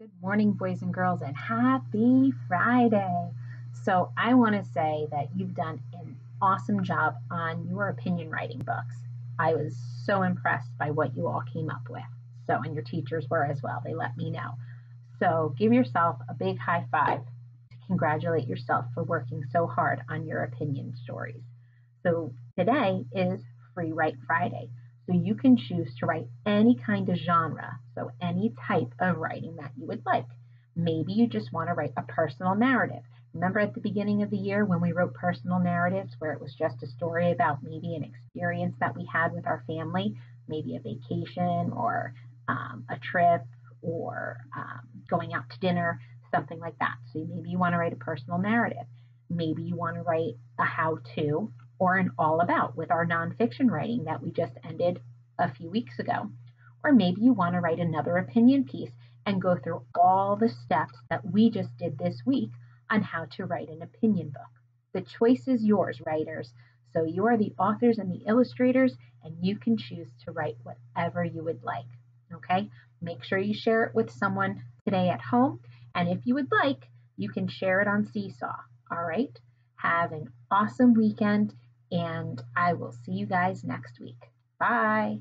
Good morning, boys and girls, and happy Friday. So, I want to say that you've done an awesome job on your opinion writing books. I was so impressed by what you all came up with. So, and your teachers were as well. They let me know. So, give yourself a big high five to congratulate yourself for working so hard on your opinion stories. So, today is Free Write Friday. So you can choose to write any kind of genre, so any type of writing that you would like. Maybe you just want to write a personal narrative. Remember at the beginning of the year when we wrote personal narratives where it was just a story about maybe an experience that we had with our family, maybe a vacation or um, a trip or um, going out to dinner, something like that. So maybe you want to write a personal narrative. Maybe you want to write a how to or an all about with our nonfiction writing that we just ended a few weeks ago. Or maybe you want to write another opinion piece and go through all the steps that we just did this week on how to write an opinion book. The choice is yours, writers. So you are the authors and the illustrators, and you can choose to write whatever you would like. Okay? Make sure you share it with someone today at home. And if you would like, you can share it on Seesaw. All right? Have an awesome weekend and I will see you guys next week. Bye.